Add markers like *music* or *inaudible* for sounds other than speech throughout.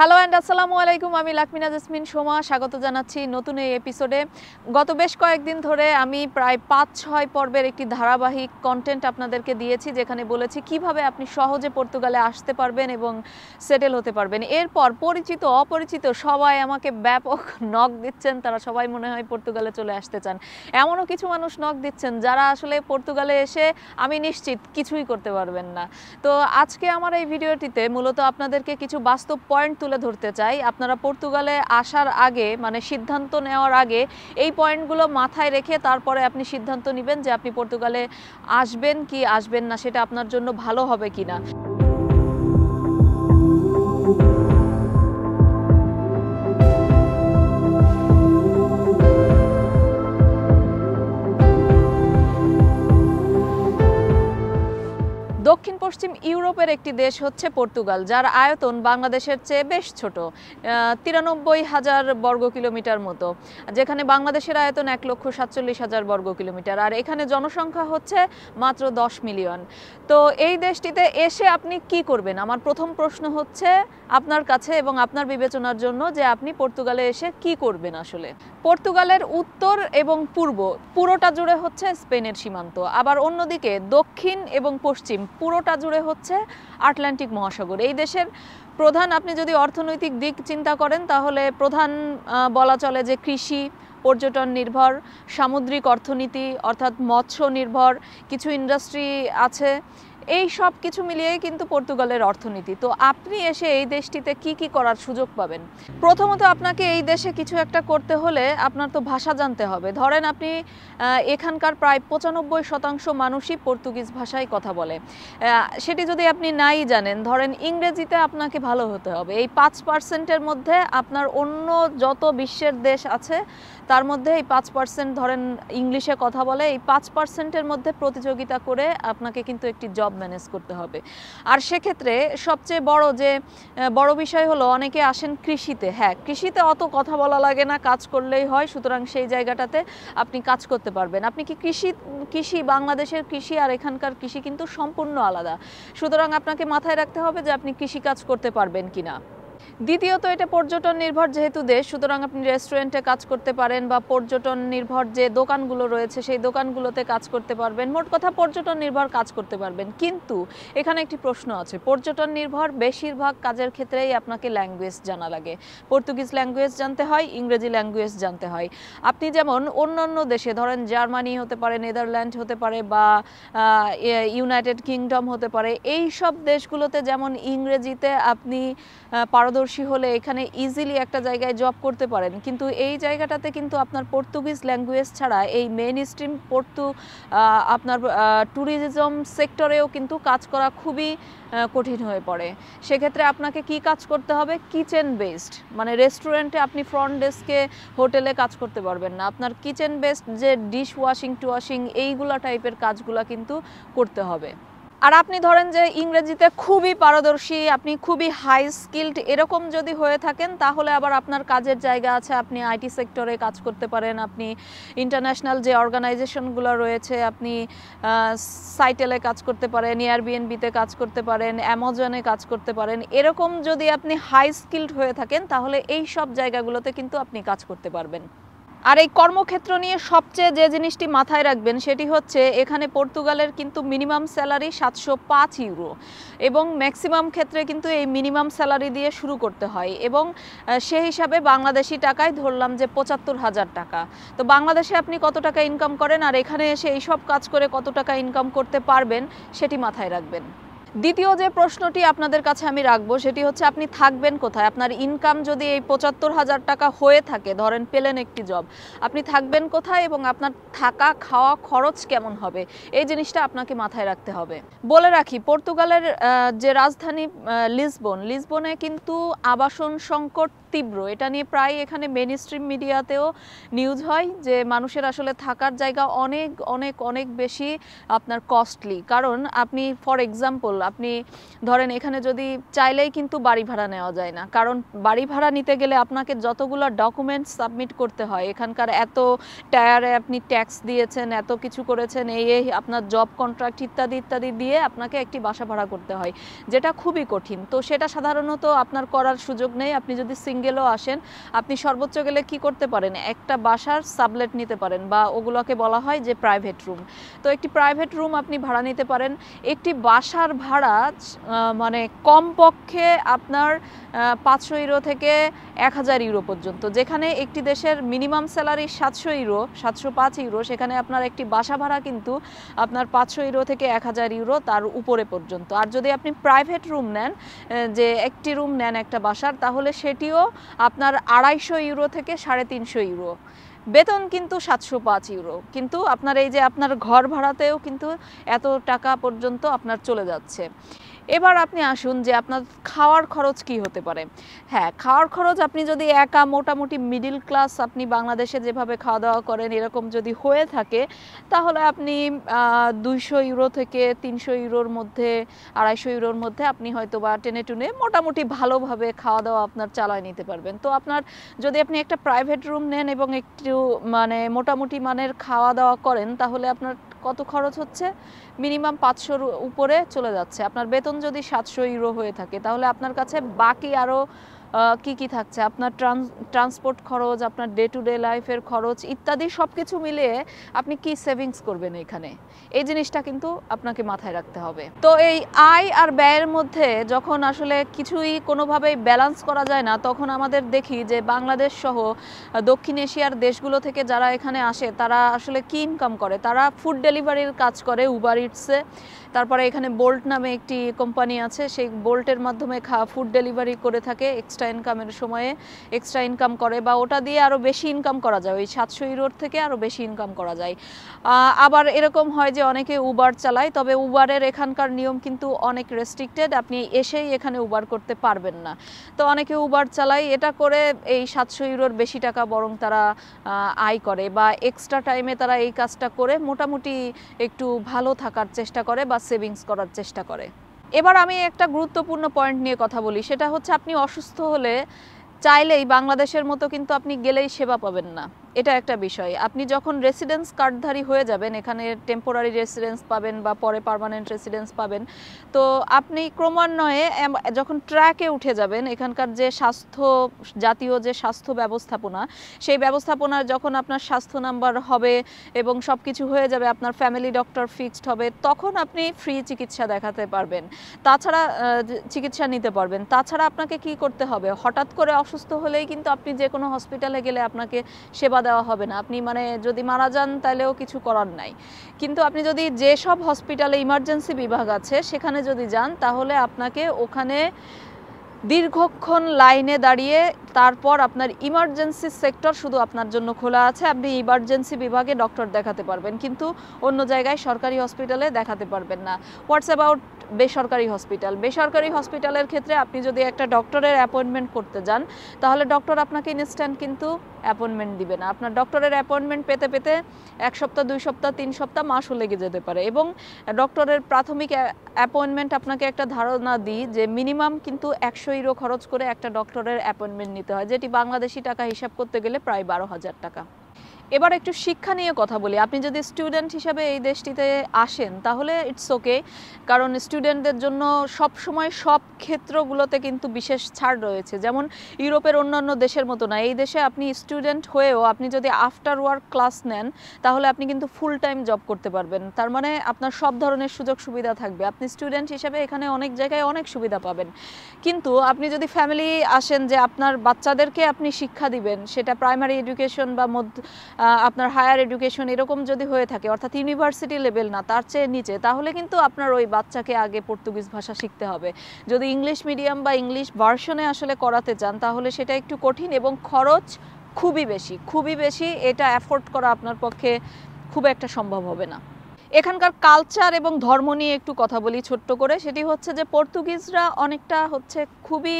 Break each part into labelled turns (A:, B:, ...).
A: Hello and আসসালামু আলাইকুম, আমি লাকমিনা জাসমিন সোমা, স্বাগত জানাচ্ছি নতুন এই এপিসোডে গত বেশ কয়েকদিন ধরে আমি প্রায় পাঁচ ছয় পর্বের একটি ধারাবাহিক কন্টেন্ট আপনাদেরকে দিয়েছি, যেখানে বলেছি কীভাবে আপনি সহজে পর্তুগালে আসতে পারবেন এবং সেটেল হতে পারবেন। এরপর পরিচিত, অপরিচিত সবাই আমাকে ব্যাপক *laughs* নখ দিচ্ছেন, তারা সবাই মনে হয় পর্তুগালে চলে আসতে চান। এমনও কিছু মানুষ নখ দিচ্ছেন, যারা আসলে পর্তুগালে এসে আমি নিশ্চিত কিছুই করতে পারবেন না। তো আজকে আমার এই ভিডিওটিতে মূলত আপনাদেরকে কিছু বাস্তব পয়েন্ট তুলে ধরতে চাই। আপনারা পর্তুগালে আসার আগে মানে সিদ্ধান্ত নেওয়ার আগে এই পয়েন্টগুলো মাথায় রেখে তারপরে আপনি সিদ্ধান্ত নেবেন যে আপনি পর্তুগালে আসবেন কি আসবেন না, সেটা আপনার জন্য ভালো হবে কি না পশ্চিম ইউরোপের একটি দেশ হচ্ছে পর্তুগাল, যার আয়তন বাংলাদেশের চেয়ে বেশ ছোট তিরানব্বই হাজার বর্গ কিলোমিটার মতো, যেখানে বাংলাদেশের আয়তন এক লক্ষ সাতচল্লিশ হাজার বর্গ কিলোমিটার, আর এখানে জনসংখ্যা হচ্ছে মাত্র দশ মিলিয়ন। তো এই দেশটিতে এসে আপনি কি করবেন? আমার প্রথম প্রশ্ন হচ্ছে আপনার কাছে এবং আপনার বিবেচনার জন্য যে আপনি পর্তুগালে এসে কি করবেন আসলে? পর্তুগালের উত্তর এবং পূর্ব, পুরোটা জুড়ে হচ্ছে স্পেনের সীমান্ত। আবার অন্যদিকে দক্ষিণ এবং পশ্চিম, পুরোটা জুড়ে হচ্ছে আটলান্টিক মহাসাগর। এই দেশের প্রধান, আপনি যদি অর্থনৈতিক দিক চিন্তা করেন, তাহলে প্রধান বলা চলে যে কৃষি পর্যটন নির্ভর সামুদ্রিক অর্থনীতি অর্থাৎ মৎস্য নির্ভর কিছু ইন্ডাস্ট্রি আছে। এই সব কিছু মিলিয়েই কিন্তু পর্তুগালের অর্থনীতি। তো আপনি এসে এই দেশটিতে কি কি করার সুযোগ পাবেন? প্রথমত আপনাকে এই দেশে কিছু একটা করতে হলে আপনার তো ভাষা জানতে হবে। ধরেন আপনি এখানকার প্রায় পঁচানব্বই শতাংশ মানুষই পর্তুগিজ ভাষায় কথা বলে। সেটি যদি আপনি নাই জানেন, ধরেন ইংরেজিতে আপনাকে ভালো হতে হবে। এই পাঁচ পার্সেন্টের মধ্যে আপনার অন্য যত বিশ্বের দেশ আছে, তার মধ্যে এই পাঁচ পার্সেন্ট ধরেন ইংলিশে কথা বলে, এই পাঁচ পার্সেন্টের মধ্যে প্রতিযোগিতা করে আপনাকে কিন্তু একটি জব ম্যানেজ করতে হবে। আর সেক্ষেত্রে সবচেয়ে বড় যে বড় বিষয় হলো অনেকে আসেন কৃষিতে। হ্যাঁ কৃষিতে অত কথা বলা লাগে না, কাজ করলেই হয়, সুতরাং সেই জায়গাটাতে আপনি কাজ করতে পারবেন। আপনি কি কৃষি কৃষি, বাংলাদেশের কৃষি আর এখানকার কৃষি কিন্তু সম্পূর্ণ আলাদা। সুতরাং আপনাকে মাথায় রাখতে হবে যে আপনি কৃষি কাজ করতে পারবেন কিনা। দ্বিতীয়ত, এটা পর্যটন নির্ভর যেহেতু দেশ, সুতরাং আপনি রেস্টুরেন্টে কাজ করতে পারেন বা পর্যটন নির্ভর যে দোকানগুলো রয়েছে, সেই দোকানগুলোতে কাজ করতে পারবেন। মোট কথা, পর্যটন নির্ভর কাজ করতে পারবেন। কিন্তু এখানে একটি প্রশ্ন আছে, পর্যটন নির্ভর বেশিরভাগ কাজের ক্ষেত্রেই আপনাকে ল্যাঙ্গুয়েজ জানা লাগে। পর্তুগিজ ল্যাঙ্গুয়েজ জানতে হয়, ইংরেজি ল্যাঙ্গুয়েজ জানতে হয়। আপনি যেমন অন্য অন্য দেশে, ধরেন জার্মানি হতে পারে, নেদারল্যান্ড হতে পারে বা ইউনাইটেড কিংডম হতে পারে এই সব দেশগুলোতে যেমন ইংরেজিতে আপনি পারদর্শী হলে এখানে ইজিলি একটা জায়গায় জব করতে পারেন। কিন্তু এই জায়গাটাতে কিন্তু আপনার পর্তুগিজ ল্যাঙ্গুয়েজ ছাড়া এই মেন স্ট্রিম পর্তু আপনার ট্যুরিজম সেক্টরেও কিন্তু কাজ করা খুবই কঠিন হয়ে পড়ে। সেক্ষেত্রে আপনাকে কি কাজ করতে হবে? কিচেন বেসড মানে রেস্টুরেন্টে আপনি ফ্রন্ট ডেস্কে হোটেলে কাজ করতে পারবেন না। আপনার কিচেন বেসড যে ডিশ ওয়াশিং টু ওয়াশিং এইগুলা টাইপের কাজগুলো কিন্তু করতে হবে। আর আপনি ধরেন যে ইংরেজিতে খুবই পারদর্শী, আপনি খুবই হাই স্কিল্ড এরকম যদি হয়ে থাকেন, তাহলে আবার আপনার কাজের জায়গা আছে, আপনি আইটি সেক্টরে কাজ করতে পারেন, আপনি ইন্টারন্যাশনাল যে অর্গানাইজেশনগুলো রয়েছে, আপনি সাইটেলে কাজ করতে পারেন এয়ারবিএনবিতে কাজ করতে পারেন অ্যামাজনে কাজ করতে পারেন, এরকম যদি আপনি হাই স্কিল্ড হয়ে থাকেন, তাহলে এই সব জায়গাগুলোতে কিন্তু আপনি কাজ করতে পারবেন। আর এই কর্মক্ষেত্র নিয়ে সবচেয়ে যে জিনিসটি মাথায় রাখবেন সেটি হচ্ছে এখানে পর্তুগালের কিন্তু মিনিমাম স্যালারি সাতশো পাঁচ ইউরো এবং ম্যাক্সিমাম ক্ষেত্রে কিন্তু এই মিনিমাম স্যালারি দিয়ে শুরু করতে হয় এবং সে হিসাবে বাংলাদেশি টাকায় ধরলাম যে পঁচাত্তর হাজার টাকা। তো বাংলাদেশে আপনি কত টাকা ইনকাম করেন আর এখানে এসে এইসব কাজ করে কত টাকা ইনকাম করতে পারবেন সেটি মাথায় রাখবেন। দ্বিতীয় যে প্রশ্নটি আপনাদের কাছে আমি রাখব, সেটি হচ্ছে আপনি থাকবেন কোথায়? আপনার ইনকাম যদি এই পঁচাত্তর হাজার টাকা হয়ে থাকে, ধরেন পেলেন একটি জব আপনি থাকবেন কোথায় এবং আপনার থাকা, খাওয়া খরচ কেমন হবে? এই জিনিসটা আপনাকে মাথায় রাখতে হবে। বলে রাখি, পর্তুগালের যে রাজধানী লিসবন, লিসবনে কিন্তু আবাসন সংকট তীব্র। এটা নিয়ে প্রায় এখানে মেন স্ট্রিম মিডিয়াতেও নিউজ হয় যে মানুষের আসলে থাকার জায়গা অনেক অনেক অনেক বেশি আপনার কস্টলি কারণ আপনি ফর এক্সাম্পল আপনি ধরেন এখানে যদি চাইলেই কিন্তু বাড়ি ভাড়া নেওয়া যায় না। কারণ বাড়ি ভাড়া নিতে গেলে আপনাকে যতগুলো ডকুমেন্টস সাবমিট করতে হয়, এখানকার এত টায়ারে আপনি ট্যাক্স দিয়েছেন, এত কিছু করেছেন, এই এই আপনার জব কন্ট্রাক্ট ইত্যাদি ইত্যাদি দিয়ে আপনাকে একটি বাসা ভাড়া করতে হয়, যেটা খুবই কঠিন। তো সেটা সাধারণত আপনার করার সুযোগ নেই। আপনি যদি সিঙ্গেলও আসেন, আপনি সর্বোচ্চ গেলে কি করতে পারেন? একটা বাসার সাবলেট নিতে পারেন বা ওগুলোকে বলা হয় যে প্রাইভেট রুম তো একটি প্রাইভেট রুম আপনি ভাড়া নিতে পারেন। একটি বাসার ভাড়া মানে কমপক্ষে আপনার পাঁচশো ইউরো থেকে এক হাজার ইউরো পর্যন্ত। যেখানে একটি দেশের মিনিমাম স্যালারি সাতশো ইউরো, সাতশো পাঁচ ইউরো, সেখানে আপনার একটি বাসা ভাড়া কিন্তু আপনার পাঁচশো ইউরো থেকে এক হাজার ইউরো তার উপরে পর্যন্ত। আর যদি আপনি প্রাইভেট রুম নেন যে একটি রুম নেন একটা বাসার, তাহলে সেটিও আপনার আড়াইশো ইউরো থেকে সাড়ে তিনশো ইউরো। বেতন কিন্তু সাতশো পাঁচ ইউরো। কিন্তু আপনার এই যে আপনার ঘর ভাড়াতেও কিন্তু এত টাকা পর্যন্ত আপনার চলে যাচ্ছে। এবার আপনি আসুন যে আপনার খাওয়ার খরচ কি হতে পারে। হ্যাঁ খাওয়ার খরচ আপনি যদি একা মোটামুটি মিডিল ক্লাস আপনি বাংলাদেশে যেভাবে খাওয়া দাওয়া করেন, এরকম যদি হয়ে থাকে, তাহলে আপনি দুইশো ইউরো থেকে তিনশো ইউরোর মধ্যে, আড়াইশো ইউরোর মধ্যে আপনি হয়তো বা টেনে টুনে মোটামুটি ভালোভাবে খাওয়া দাওয়া আপনার চালায় নিতে পারবেন। তো আপনার যদি আপনি একটা প্রাইভেট রুম নেন এবং একটু মানে মোটামুটি মানের খাওয়া দাওয়া করেন, তাহলে আপনার কত খরচ হচ্ছে? মিনিমাম পাঁচশোর উপরে চলে যাচ্ছে। আপনার বেতন যদি সাতশো ইউরো হয়ে থাকে, তাহলে আপনার কাছে বাকি আরও কি কি থাকছে? আপনার ট্রান্সপোর্ট খরচ, আপনার ডে টু ডে লাইফের খরচ, ইত্যাদি সব কিছু মিলিয়ে আপনি কি সেভিংস করবেন এখানে? এই জিনিসটা কিন্তু আপনাকে মাথায় রাখতে হবে। তো এই আয় আর ব্যয়ের মধ্যে যখন আসলে কিছুই কোনোভাবেই ব্যালেন্স করা যায় না, তখন আমাদের দেখি যে বাংলাদেশ সহ দক্ষিণ এশিয়ার দেশগুলো থেকে যারা এখানে আসে, তারা আসলে কি ইনকাম করে? তারা ফুড ডেলিভারির কাজ করে উবার ইটসে তারপরে এখানে বোল্ট নামে একটি কোম্পানি আছে, সেই বোল্টের মাধ্যমে খা ফুড ডেলিভারি করে থাকে এক্সট্রা ইনকামের সময়ে এক্সট্রা ইনকাম করে বা ওটা দিয়ে আরও বেশি ইনকাম করা যায়, ওই সাতশো ইউরোর থেকে আরও বেশি ইনকাম করা যায়। আবার এরকম হয় যে অনেকে উবার চালায়, তবে উবারের এখানকার নিয়ম কিন্তু অনেক রেস্ট্রিক্টেড আপনি এসেই এখানে উবার করতে পারবেন না। তো অনেকে উবার চালায়, এটা করে এই সাতশো ইউরোর বেশি টাকা বরং তারা আয় করে বা এক্সট্রা টাইমে তারা এই কাজটা করে, মোটামুটি একটু ভালো থাকার চেষ্টা করে বা সেভিংস করার চেষ্টা করে। এবার আমি একটা গুরুত্বপূর্ণ পয়েন্ট নিয়ে কথা বলি, সেটা হচ্ছে আপনি অসুস্থ হলে চাইলেই বাংলাদেশের মতো কিন্তু আপনি গেলেই সেবা পাবেন না। এটা একটা বিষয়। আপনি যখন রেসিডেন্স কার্ডধারী হয়ে যাবেন, এখানে টেম্পোরারি রেসিডেন্স পাবেন বা পরে পারমানেন্ট রেসিডেন্স পাবেন, তো আপনি ক্রমান্বয়ে যখন ট্র্যাকে উঠে যাবেন, এখানকার যে স্বাস্থ্য, জাতীয় যে স্বাস্থ্য ব্যবস্থাপনা, সেই ব্যবস্থাপনার যখন আপনার স্বাস্থ্য নাম্বার হবে এবং সব কিছু হয়ে যাবে, আপনার ফ্যামিলি ডক্টর ফিক্সড হবে, তখন আপনি ফ্রি চিকিৎসা দেখাতে পারবেন। তাছাড়া চিকিৎসা নিতে পারবেন। তাছাড়া আপনাকে কি করতে হবে? হঠাৎ করে অসুস্থ হলেই কিন্তু আপনি যে কোনো হসপিটালে গেলে আপনাকে সেবা দেওয়া হবে না। আপনি মানে যদি মারা যান তাহলেও কিছু করার নাই। কিন্তু আপনি যদি যেসব হসপিটালে ইমার্জেন্সি বিভাগ আছে, সেখানে যদি যান, তাহলে আপনাকে ওখানে দীর্ঘক্ষণ লাইনে দাঁড়িয়ে তারপর আপনার ইমার্জেন্সি সেক্টর শুধু আপনার জন্য খোলা আছে। আপনি ইমার্জেন্সি বিভাগে ডক্টর দেখাতে পারবেন। কিন্তু অন্য জায়গায় সরকারি হসপিটালে দেখাতে পারবেন না। হোয়াটস অ্যাবাউট বেসরকারি হসপিটাল বেসরকারি হসপিটালের ক্ষেত্রে আপনি যদি একটা ডক্টরের অ্যাপয়েন্টমেন্ট করতে যান, তাহলে ডক্টর আপনাকে ইনস্ট্যান্ট কিন্তু অ্যাপয়েন্টমেন্ট দিবে না। আপনার ডক্টরের অ্যাপয়েন্টমেন্ট পেতে পেতে এক সপ্তাহ, দুই সপ্তাহ, তিন সপ্তাহ মাসও লেগে যেতে পারে এবং ডক্টরের প্রাথমিক অ্যাপয়েন্টমেন্ট আপনাকে একটা ধারণা দিই যে মিনিমাম কিন্তু একশো ইউরো খরচ করে একটা ডক্টরের অ্যাপয়েন্টমেন্ট নিতে হয়, যেটি বাংলাদেশি টাকা হিসাব করতে গেলে প্রায় বারো হাজার টাকা। এবার একটু শিক্ষা নিয়ে কথা বলি। আপনি যদি স্টুডেন্ট হিসাবে এই দেশটিতে আসেন, তাহলে ইটস ওকে কারণ স্টুডেন্টদের জন্য সব সময় সব ক্ষেত্রগুলোতে কিন্তু বিশেষ ছাড় রয়েছে। যেমন ইউরোপের অন্যান্য দেশের মতো না, এই দেশে আপনি স্টুডেন্ট হয়েও আপনি যদি আফটার ওয়ার্ক ক্লাস নেন, তাহলে আপনি কিন্তু ফুল টাইম জব করতে পারবেন। তার মানে আপনার সব ধরনের সুযোগ সুবিধা থাকবে। আপনি স্টুডেন্ট হিসাবে এখানে অনেক জায়গায় অনেক সুবিধা পাবেন। কিন্তু আপনি যদি ফ্যামিলি আসেন যে আপনার বাচ্চাদেরকে আপনি শিক্ষা দিবেন, সেটা প্রাইমারি এডুকেশন বা মধ্য আপনার হায়ার এডুকেশন এরকম যদি হয়ে থাকে, অর্থাৎ ইউনিভার্সিটি লেভেল না, তার চেয়ে নিচে, তাহলে কিন্তু আপনার ওই বাচ্চাকে আগে পর্তুগিজ ভাষা শিখতে হবে। যদি ইংলিশ মিডিয়াম বা ইংলিশ ভার্সনে আসলে করাতে চান, তাহলে সেটা একটু কঠিন এবং খরচ খুবই বেশি। খুবই বেশি এটা অ্যাফোর্ড করা আপনার পক্ষে খুব একটা সম্ভব হবে না। এখানকার কালচার এবং ধর্ম নিয়ে একটু কথা বলি ছোট্ট করে। সেটি হচ্ছে যে পর্তুগিজরা অনেকটা হচ্ছে খুবই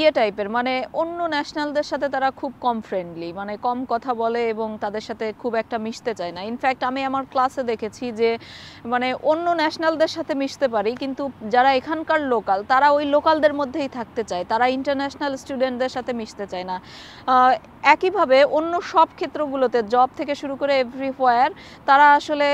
A: ইয়ে টাইপের মানে অন্য ন্যাশনালদের সাথে তারা খুব কম ফ্রেন্ডলি মানে কম কথা বলে এবং তাদের সাথে খুব একটা মিশতে চায় না। ইনফ্যাক্ট আমি আমার ক্লাসে দেখেছি যে মানে অন্য ন্যাশনালদের সাথে মিশতে পারি, কিন্তু যারা এখানকার লোকাল তারা ওই লোকালদের মধ্যেই থাকতে চায়। তারা ইন্টারন্যাশনাল স্টুডেন্টদের সাথে মিশতে চায় না। একইভাবে অন্য সব ক্ষেত্রগুলোতে জব থেকে শুরু করে এভরিহোয়ার তারা আসলে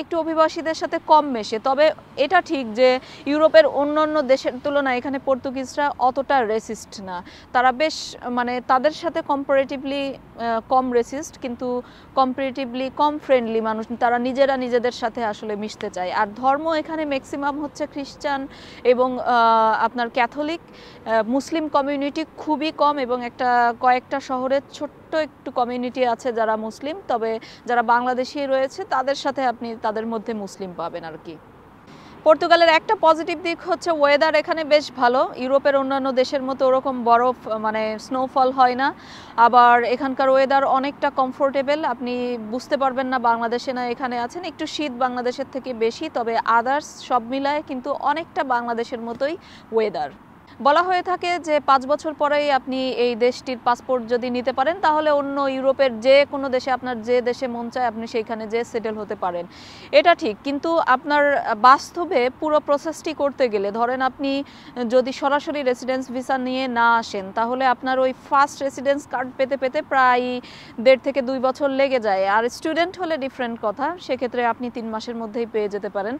A: একটু অভিবাসীদের সাথে কম মেশে। তবে এটা ঠিক যে ইউরোপের অন্য অন্য দেশের তুলনায় এখানে পর্তুগিজরা অতটা রেসিস্ট না। তারা বেশ মানে তাদের সাথে কম্পারেটিভলি কম রেসিস্ট কিন্তু কম্পারেটিভলি কম ফ্রেন্ডলি মানুষ। তারা নিজেরা নিজেদের সাথে আসলে মিশতে চায়। আর ধর্ম এখানে ম্যাক্সিমাম হচ্ছে খ্রিস্টান এবং আপনার ক্যাথলিক মুসলিম কমিউনিটি খুবই কম এবং একটা কয়েকটা শহরের ছোট্ট একটু কমিউনিটি আছে যারা মুসলিম, তবে যারা বাংলাদেশি রয়েছে, তাদের সাথে আপনি তাদের মধ্যে মুসলিম পাবেন আর কি। পর্তুগালের একটা পজিটিভ দিক হচ্ছে ওয়েদার এখানে বেশ ভালো। ইউরোপের অন্যান্য দেশের মতো ওরকম বরফ মানে স্নোফল হয় না। আবার এখানকার ওয়েদার অনেকটা কমফোর্টেবল আপনি বুঝতে পারবেন না বাংলাদেশে না এখানে আছেন। একটু শীত বাংলাদেশের থেকে বেশি, তবে আদার্স সব মিলায় কিন্তু অনেকটা বাংলাদেশের মতোই ওয়েদার বলা হয়ে থাকে যে পাঁচ বছর পরেই আপনি এই দেশটির পাসপোর্ট যদি নিতে পারেন, তাহলে অন্য ইউরোপের যে কোনো দেশে, আপনার যে দেশে মন চায়, আপনি সেইখানে যে সেটেল হতে পারেন। এটা ঠিক, কিন্তু আপনার বাস্তবে পুরো প্রসেসটি করতে গেলে, ধরেন আপনি যদি সরাসরি রেসিডেন্স ভিসা নিয়ে না আসেন, তাহলে আপনার ওই ফার্স্ট রেসিডেন্স কার্ড পেতে পেতে প্রায় দেড় থেকে দুই বছর লেগে যায়। আর স্টুডেন্ট হলে ডিফারেন্ট কথা, সেক্ষেত্রে আপনি তিন মাসের মধ্যেই পেয়ে যেতে পারেন।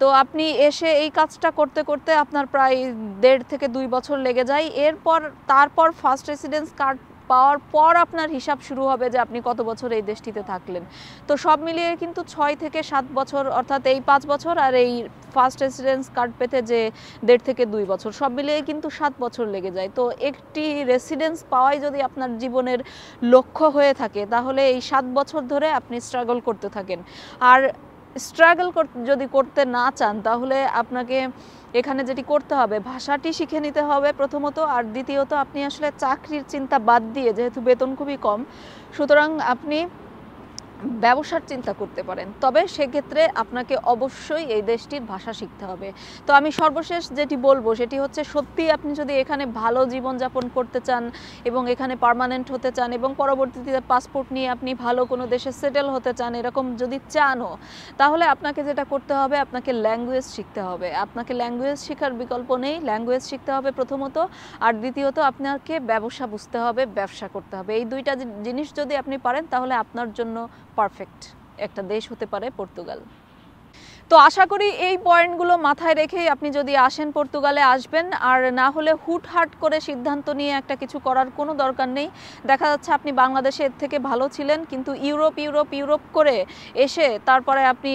A: তো আপনি এসে এই কাজটা করতে করতে আপনার প্রায় দেড় থেকে দুই বছর লেগে যায়। এরপর, তারপর ফার্স্ট রেসিডেন্স কার্ড পাওয়ার পর আপনার হিসাব শুরু হবে যে আপনি কত বছর এই দেশটিতে থাকলেন। তো সব মিলিয়ে কিন্তু ছয় থেকে সাত বছর, অর্থাৎ এই পাঁচ বছর আর এই ফার্স্ট রেসিডেন্স কার্ড পেতে যে দেড় থেকে দুই বছর, সব মিলিয়ে কিন্তু সাত বছর লেগে যায়। তো একটি রেসিডেন্স পাওয়াই যদি আপনার জীবনের লক্ষ্য হয়ে থাকে, তাহলে এই সাত বছর ধরে আপনি স্ট্রাগল করতে থাকেন। আর স্ট্রাগল যদি করতে না চান, তাহলে আপনাকে এখানে যেটি করতে হবে, ভাষাটি শিখে নিতে হবে প্রথমত, আর দ্বিতীয়ত আপনি আসলে চাকরির চিন্তা বাদ দিয়ে, যেহেতু বেতন খুবই কম, সুতরাং আপনি ব্যবসার চিন্তা করতে পারেন। তবে সেক্ষেত্রে আপনাকে অবশ্যই এই দেশটির ভাষা শিখতে হবে। তো আমি সর্বশেষ যেটি বলব, সেটি হচ্ছে সত্যি আপনি যদি এখানে ভালো জীবনযাপন করতে চান এবং এখানে পার্মানেন্ট হতে চান এবং পরবর্তীতে পাসপোর্ট নিয়ে আপনি ভালো কোনো দেশে সেটেল হতে চান, এরকম যদি চানও, তাহলে আপনাকে যেটা করতে হবে, আপনাকে ল্যাঙ্গুয়েজ শিখতে হবে। আপনাকে ল্যাঙ্গুয়েজ শেখার বিকল্প নেই ল্যাঙ্গুয়েজ শিখতে হবে প্রথমত। আর দ্বিতীয়ত, আপনাকে ব্যবসা বুঝতে হবে, ব্যবসা করতে হবে। এই দুইটা জিনিস যদি আপনি পারেন, তাহলে আপনার জন্য পারফেক্ট একটা দেশ হতে পারে পর্তুগাল। তো আশা করি এই পয়েন্টগুলো মাথায় রেখেই আপনি যদি আসেন পর্তুগালে, আসবেন। আর না হলে হুটহাট করে সিদ্ধান্ত নিয়ে একটা কিছু করার কোনো দরকার নেই। দেখা যাচ্ছে আপনি বাংলাদেশে এর থেকে ভালো ছিলেন, কিন্তু ইউরোপ ইউরোপ ইউরোপ করে এসে তারপরে আপনি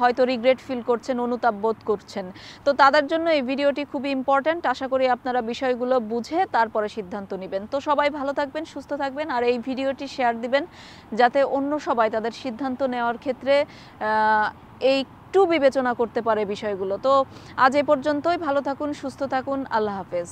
A: হয়তো রিগ্রেট ফিল করছেন, অনুতাপ বোধ করছেন। তো তাদের জন্য এই ভিডিওটি খুবই ইম্পর্ট্যান্ট আশা করি আপনারা বিষয়গুলো বুঝে তারপরে সিদ্ধান্ত নেবেন। তো সবাই ভালো থাকবেন, সুস্থ থাকবেন, আর এই ভিডিওটি শেয়ার দিবেন, যাতে অন্য সবাই তাদের সিদ্ধান্ত নেওয়ার ক্ষেত্রে একটু বিবেচনা করতে পারে বিষয়গুলো। তো আজ এ পর্যন্তই, ভালো থাকুন, সুস্থ থাকুন, আল্লাহ হাফেজ।